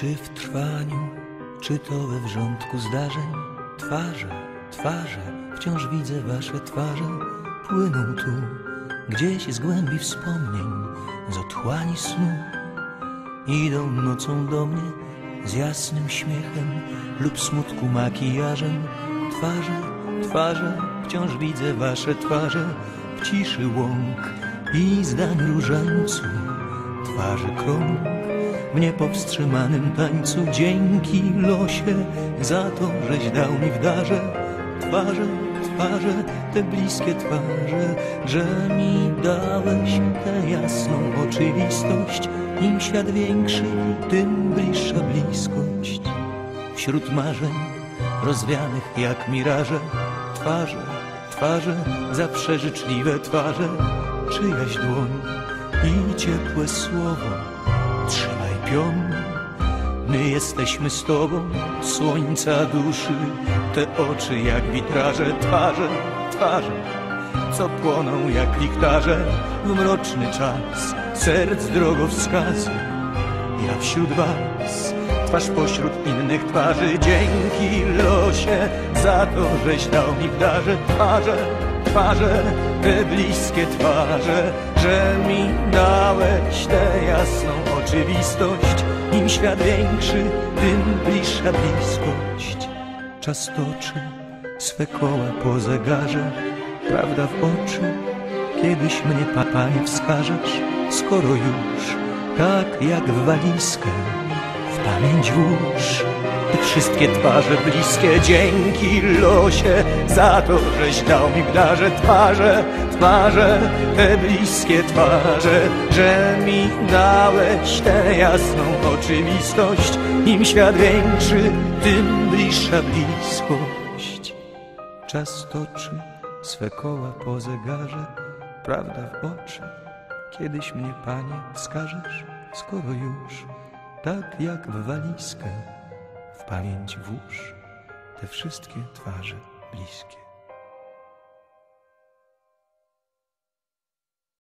Czy w trwaniu, czy to we wrzątku zdarzeń, twarze, twarze, wciąż widzę wasze twarze, płyną tu, gdzieś z głębi wspomnień, z otchłani snu. Idą nocą do mnie z jasnym śmiechem lub smutku makijażem. Twarze, twarze, wciąż widzę wasze twarze w ciszy łąk i zdań różańcu. Twarze krąg w niepowstrzymanym tańcu. Dzięki losie za to, żeś dał mi w darze twarze, twarze, te bliskie twarze, że mi dałeś tę jasną oczywistość. Im świat większy, tym bliższa bliskość. Wśród marzeń rozwianych jak miraże, twarze, twarze, zawsze życzliwe twarze, czyjaś dłoń i ciepłe słowo. Trzymaj my jesteśmy z tobą, słońca duszy, te oczy jak witraże, twarze, twarze, co płoną jak liktarze. W mroczny czas, serc drogowskazy. Ja wśród was, twarz pośród innych twarzy, dzięki losie za to, żeś dał mi w darze twarze, twarze, te bliskie twarze, że mi dałeś tę jasną oczywistość. Im świat większy, tym bliższa bliskość. Czas toczy swe koła po zegarze, prawda w oczy, kiedyś mnie pa, panie wskażesz, skoro już tak jak w walizkę w pamięć włóż wszystkie twarze bliskie dzięki losie za to, żeś dał mi w darze twarze, twarze, te bliskie twarze, że mi dałeś tę jasną oczywistość. Im świat większy, tym bliższa bliskość. Czas toczy swe koła po zegarze, prawda w oczy. Kiedyś mnie, panie, wskażesz, skoro już tak jak w walizkę w pamięć włóż te wszystkie twarze bliskie.